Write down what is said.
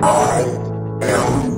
I am